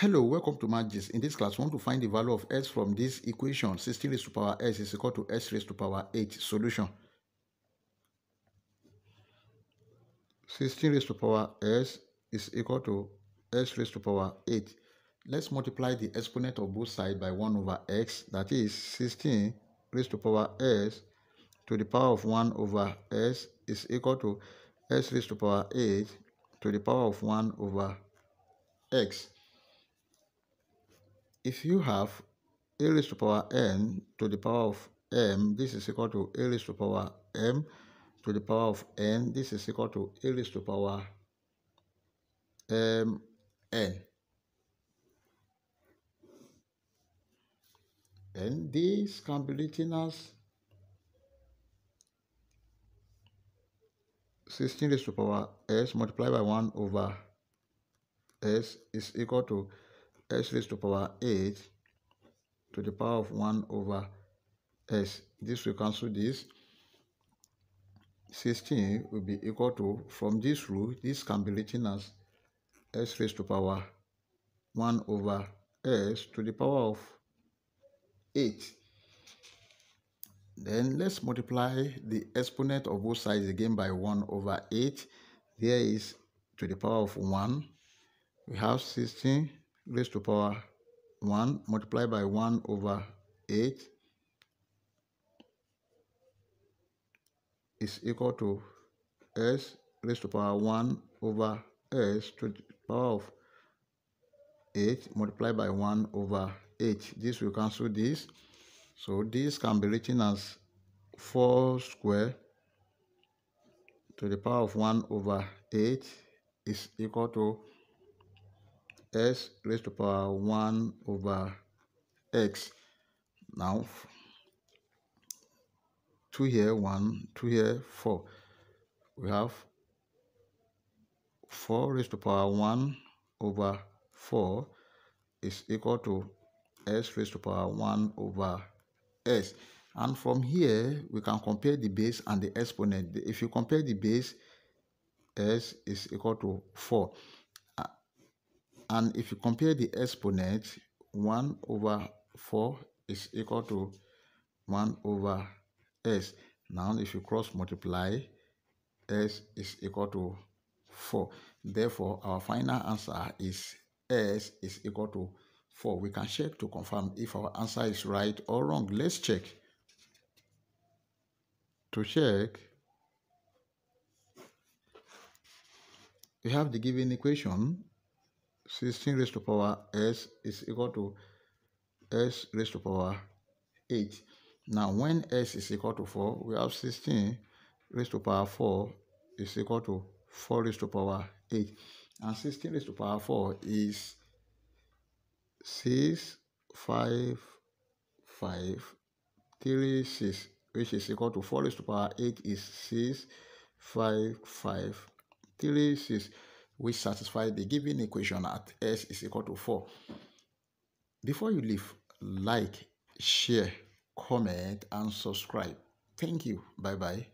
Hello, welcome to Mathgist. In this class, we want to find the value of s from this equation. 16 raised to power s is equal to s raised to power 8. Solution. 16 raised to power s is equal to s raised to power 8. Let's multiply the exponent of both sides by 1 over x. That is 16 raised to power s to the power of 1 over s is equal to s raised to power 8 to the power of 1 over x if you have a raised to power n to the power of m, this is equal to a raised to the power m to the power of n, this is equal to a raised to power m n. And this can be written as 16 raised to power s multiplied by 1 over s is equal to s raised to power 8 to the power of 1 over s. This will cancel this. 16 will be equal to, from this rule, this can be written as s raised to power 1 over s to the power of 8. Then let's multiply the exponent of both sides again by 1 over 8. There is to the power of 1. We have 16 raised to power 1 multiplied by 1 over 8 is equal to s raised to power 1 over s to the power of 8 multiplied by 1 over 8. This will cancel this. So this can be written as 4 square to the power of 1 over 8 is equal to s raised to power 1 over x. Now, 2 here, 1, 2 here, 4. We have 4 raised to power 1 over 4 is equal to s raised to power 1 over s. And from here, we can compare the base and the exponent. If you compare the base, s is equal to 4. And if you compare the exponent, 1 over 4 is equal to 1 over s. Now, if you cross multiply, s is equal to 4. Therefore, our final answer is s is equal to 4. We can check to confirm if our answer is right or wrong. Let's check. To check, we have the given equation 16 raised to power s is equal to s raised to power 8. Now, when s is equal to 4, we have 16 raised to power 4 is equal to 4 raised to power 8. And 16 raised to power 4 is 6, 5, 5, 3, 6, which is equal to 4 raised to power 8 is 6, 5, 5, 3, 6 which satisfy the given equation at s is equal to 4. Before you leave, like, share, comment, and subscribe. Thank you. Bye-bye.